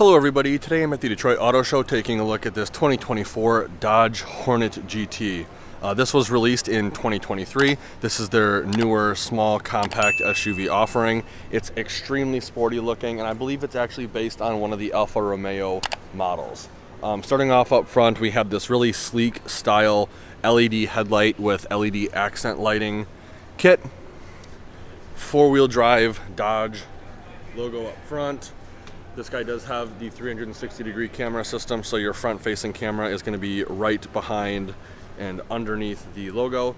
Hello everybody, today I'm at the Detroit Auto Show taking a look at this 2024 Dodge Hornet GT. Uh, this was released in 2023. This is their newer small compact SUV offering. It's extremely sporty looking and I believe it's actually based on one of the Alfa Romeo models. Um, starting off up front, we have this really sleek style LED headlight with LED accent lighting kit. Four-wheel drive Dodge logo up front this guy does have the 360 degree camera system, so your front facing camera is gonna be right behind and underneath the logo.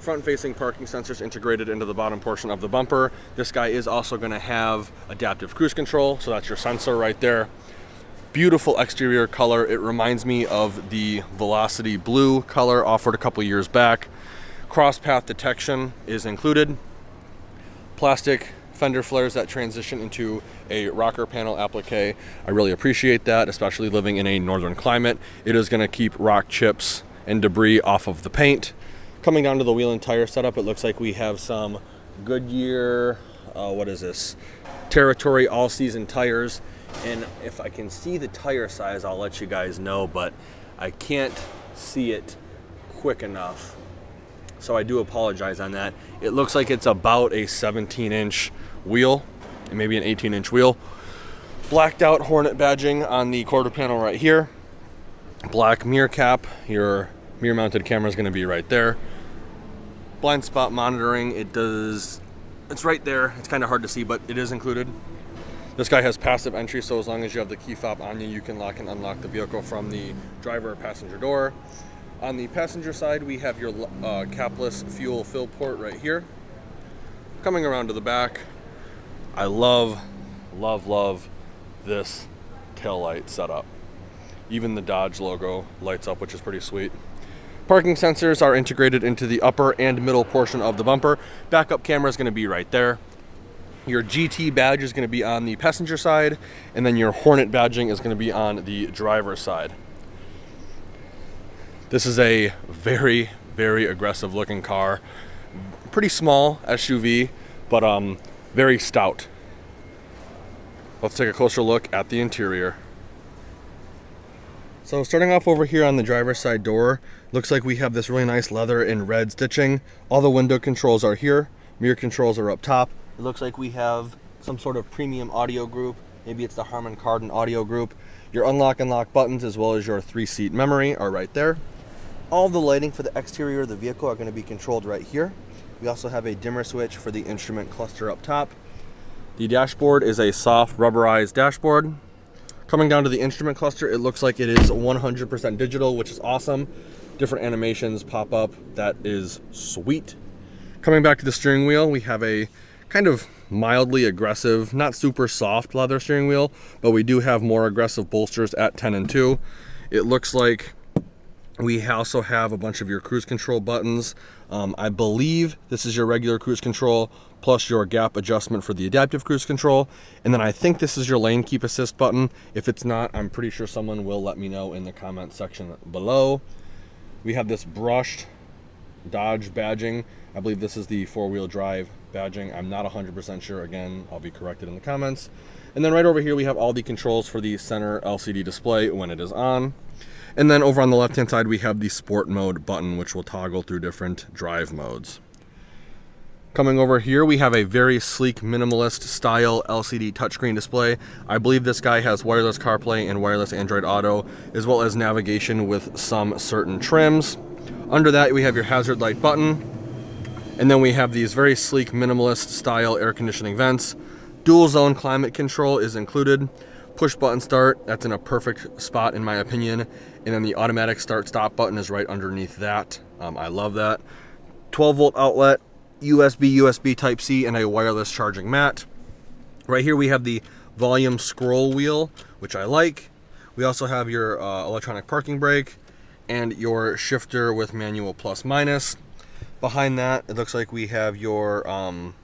Front facing parking sensors integrated into the bottom portion of the bumper. This guy is also gonna have adaptive cruise control, so that's your sensor right there. Beautiful exterior color. It reminds me of the Velocity Blue color offered a couple years back. Cross path detection is included. Plastic fender flares that transition into a rocker panel applique. I really appreciate that, especially living in a northern climate. It is gonna keep rock chips and debris off of the paint. Coming down to the wheel and tire setup, it looks like we have some Goodyear, uh, what is this? Territory all-season tires. And if I can see the tire size, I'll let you guys know, but I can't see it quick enough so I do apologize on that. It looks like it's about a 17 inch wheel, and maybe an 18 inch wheel. Blacked out Hornet badging on the quarter panel right here. Black mirror cap, your mirror mounted camera is gonna be right there. Blind spot monitoring, it does, it's right there. It's kind of hard to see, but it is included. This guy has passive entry, so as long as you have the key fob on you, you can lock and unlock the vehicle from the driver or passenger door. On the passenger side, we have your uh, capless fuel fill port right here. Coming around to the back, I love, love, love this tail light setup. Even the Dodge logo lights up, which is pretty sweet. Parking sensors are integrated into the upper and middle portion of the bumper. Backup camera is going to be right there. Your GT badge is going to be on the passenger side, and then your Hornet badging is going to be on the driver's side. This is a very, very aggressive looking car. Pretty small SUV, but um, very stout. Let's take a closer look at the interior. So starting off over here on the driver's side door, looks like we have this really nice leather and red stitching. All the window controls are here. Mirror controls are up top. It looks like we have some sort of premium audio group. Maybe it's the Harman Kardon audio group. Your unlock and lock buttons as well as your three seat memory are right there. All the lighting for the exterior of the vehicle are going to be controlled right here. We also have a dimmer switch for the instrument cluster up top. The dashboard is a soft rubberized dashboard. Coming down to the instrument cluster, it looks like it is 100% digital, which is awesome. Different animations pop up. That is sweet. Coming back to the steering wheel, we have a kind of mildly aggressive, not super soft leather steering wheel, but we do have more aggressive bolsters at 10 and 2. It looks like we also have a bunch of your cruise control buttons. Um, I believe this is your regular cruise control plus your gap adjustment for the adaptive cruise control. And then I think this is your lane keep assist button. If it's not, I'm pretty sure someone will let me know in the comment section below. We have this brushed Dodge badging. I believe this is the four-wheel drive badging. I'm not 100% sure. Again, I'll be corrected in the comments. And then right over here, we have all the controls for the center LCD display when it is on. And then over on the left hand side, we have the sport mode button, which will toggle through different drive modes. Coming over here, we have a very sleek minimalist style LCD touchscreen display. I believe this guy has wireless CarPlay and wireless Android Auto, as well as navigation with some certain trims. Under that, we have your hazard light button. And then we have these very sleek minimalist style air conditioning vents. Dual zone climate control is included push button start, that's in a perfect spot in my opinion. And then the automatic start stop button is right underneath that. Um, I love that. 12 volt outlet, USB, USB type C, and a wireless charging mat. Right here we have the volume scroll wheel, which I like. We also have your uh, electronic parking brake and your shifter with manual plus minus. Behind that, it looks like we have your, um,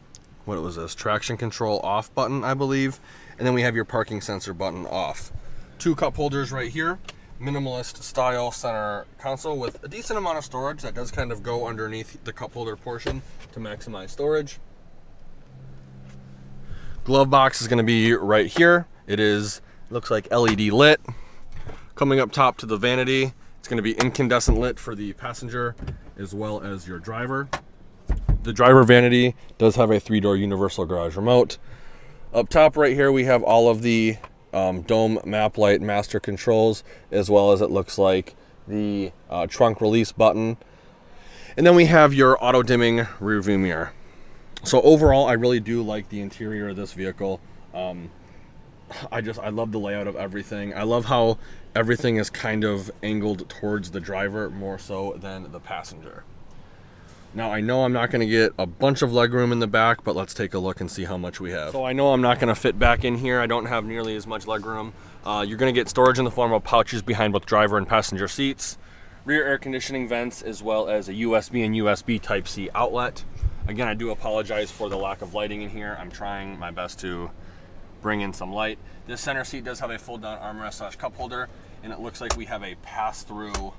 what was this, traction control off button, I believe and then we have your parking sensor button off. Two cup holders right here, minimalist style center console with a decent amount of storage that does kind of go underneath the cup holder portion to maximize storage. Glove box is going to be right here. It is Looks like LED lit. Coming up top to the vanity, it's gonna be incandescent lit for the passenger as well as your driver. The driver vanity does have a three door universal garage remote. Up top right here, we have all of the um, dome map light master controls, as well as it looks like the uh, trunk release button. And then we have your auto dimming rear view mirror. So overall, I really do like the interior of this vehicle. Um, I just, I love the layout of everything. I love how everything is kind of angled towards the driver more so than the passenger. Now I know I'm not going to get a bunch of legroom in the back, but let's take a look and see how much we have. So I know I'm not going to fit back in here. I don't have nearly as much legroom. Uh, you're going to get storage in the form of pouches behind both driver and passenger seats, rear air conditioning vents, as well as a USB and USB Type-C outlet. Again, I do apologize for the lack of lighting in here. I'm trying my best to bring in some light. This center seat does have a fold down armrest slash cup holder, and it looks like we have a pass through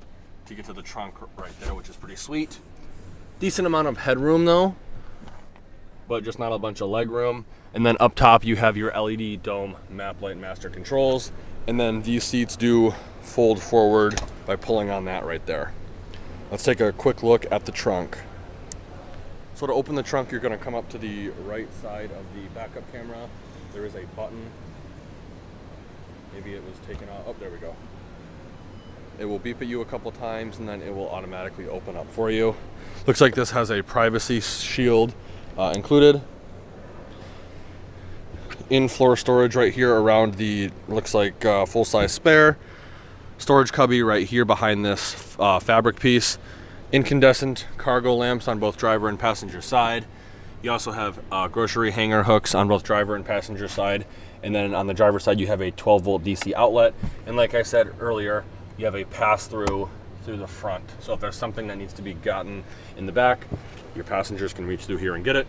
to get to the trunk right there, which is pretty sweet. Decent amount of headroom though, but just not a bunch of leg room. And then up top you have your LED dome map light master controls. And then these seats do fold forward by pulling on that right there. Let's take a quick look at the trunk. So to open the trunk, you're gonna come up to the right side of the backup camera. There is a button. Maybe it was taken off. Oh, there we go. It will beep at you a couple times and then it will automatically open up for you. Looks like this has a privacy shield uh, included. In-floor storage right here around the, looks like uh, full-size spare. Storage cubby right here behind this uh, fabric piece. Incandescent cargo lamps on both driver and passenger side. You also have uh, grocery hanger hooks on both driver and passenger side. And then on the driver side, you have a 12 volt DC outlet. And like I said earlier, you have a pass through through the front. So if there's something that needs to be gotten in the back, your passengers can reach through here and get it.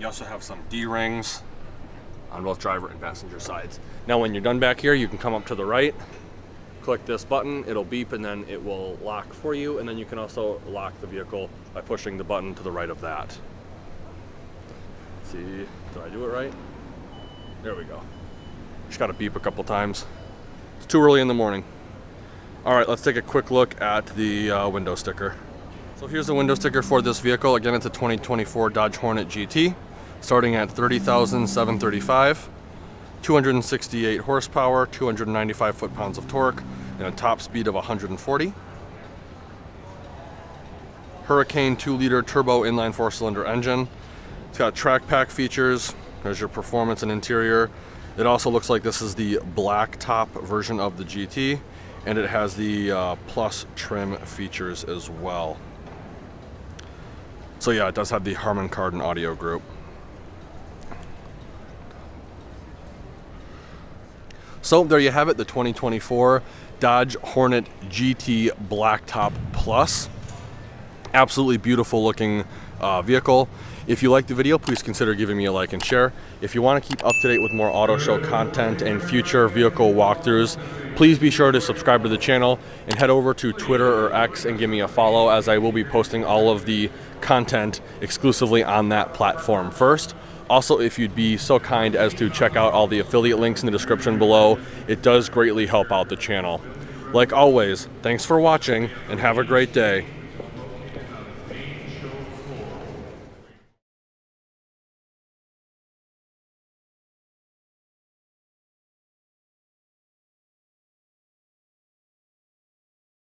You also have some D-rings on both driver and passenger sides. Now when you're done back here, you can come up to the right, click this button, it'll beep and then it will lock for you. And then you can also lock the vehicle by pushing the button to the right of that. Let's see, did I do it right? There we go. Just gotta beep a couple times. It's too early in the morning. All right, let's take a quick look at the uh, window sticker. So here's the window sticker for this vehicle. Again, it's a 2024 Dodge Hornet GT, starting at 30,735, 268 horsepower, 295 foot-pounds of torque, and a top speed of 140. Hurricane 2-liter turbo inline four-cylinder engine. It's got track pack features. There's your performance and interior. It also looks like this is the black top version of the GT and it has the uh, plus trim features as well. So yeah, it does have the Harman Kardon audio group. So there you have it, the 2024 Dodge Hornet GT Blacktop Plus. Absolutely beautiful looking uh, vehicle. If you liked the video, please consider giving me a like and share. If you want to keep up to date with more auto show content and future vehicle walkthroughs, Please be sure to subscribe to the channel and head over to Twitter or X and give me a follow as I will be posting all of the content exclusively on that platform first. Also, if you'd be so kind as to check out all the affiliate links in the description below, it does greatly help out the channel. Like always, thanks for watching and have a great day.